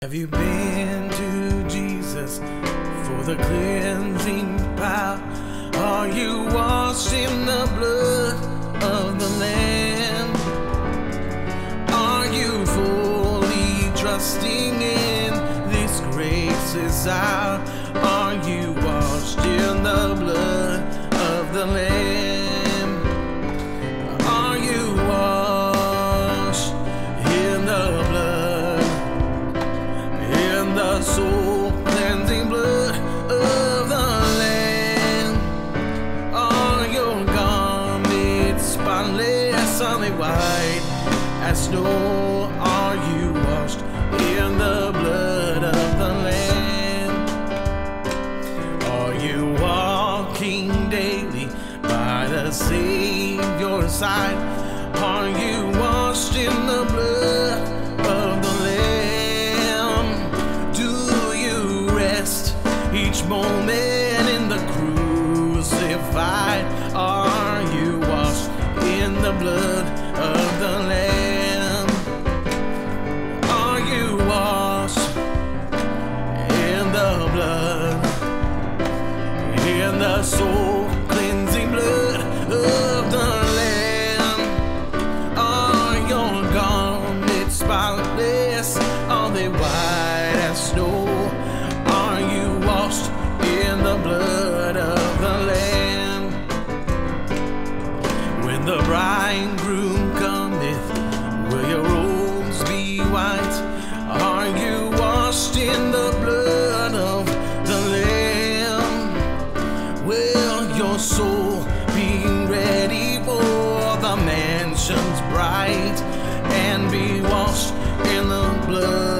Have you been to Jesus for the cleansing power? Are you washed in the blood of the Lamb? Are you fully trusting in this grace's hour? Are you washed in the blood of the Lamb? Only white as snow. Are you washed in the blood of the Lamb? Are you walking daily by the Savior's side? Are you washed in the blood of the Lamb? Do you rest each moment in the crucified? Are they white as snow? Are you washed in the blood of the Lamb? When the bridegroom cometh, will your robes be white? Are you washed in the blood of the Lamb? Will your soul be ready for the mansions bright and be washed in the blood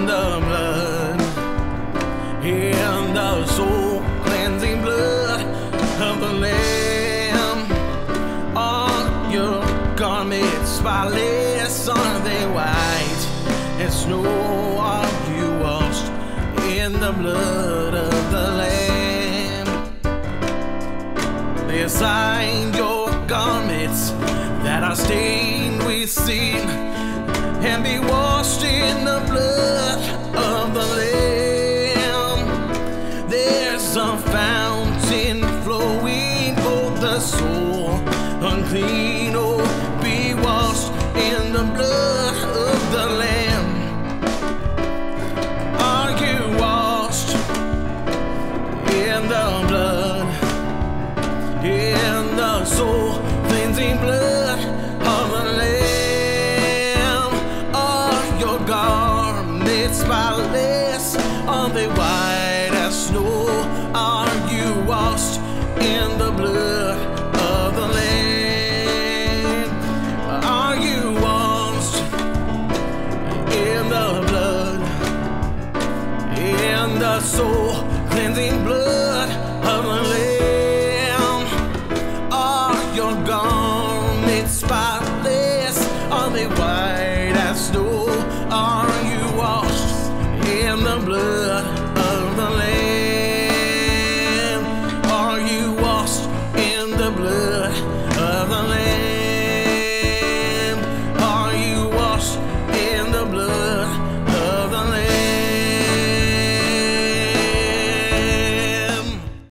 in the blood, in the soul cleansing blood of the Lamb? Are your garments spotless? Are they white as snow? Are you washed in the blood of the Lamb? Lay aside your garments that are stained with sin and be washed in the blood soul unclean. Oh, be washed in the blood of the Lamb. Are you washed in the blood? In the soul cleansing blood of the Lamb. Are your garments spotless? Are they soul, cleansing blood.